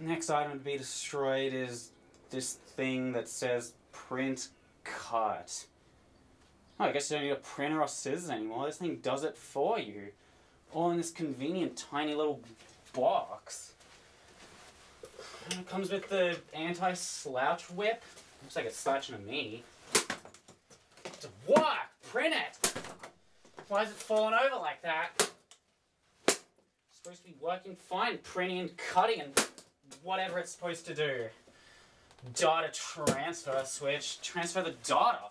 Next item to be destroyed is this thing that says print cut. Oh, I guess you don't need a printer or scissors anymore. This thing does it for you. All in this convenient tiny little box. And it comes with the anti-slouch whip. Looks like it's slouching to me. It's a what? Print it! Why is it falling over like that? It's supposed to be working fine, printing and cutting and whatever it's supposed to do. Data transfer switch. Transfer the data.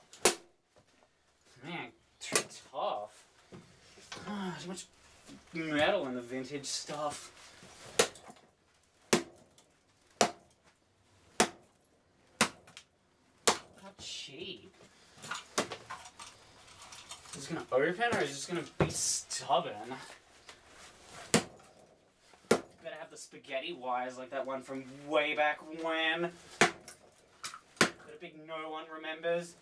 Man, too tough. Ah, too much metal in the vintage stuff. How cheap. Is it gonna open or is it just gonna be stubborn? Spaghetti wires like that one from way back when. That a big no one remembers.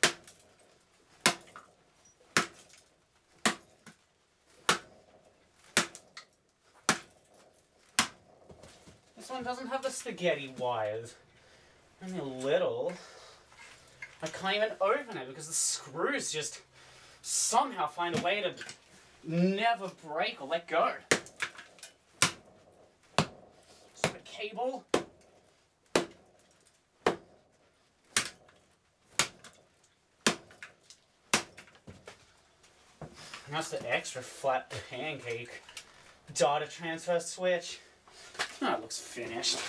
This one doesn't have the spaghetti wires. Only a little. I can't even open it because the screws just somehow find a way to never break or let go. Stupid cable. That's the extra flat pancake data transfer switch. Oh, it looks finished.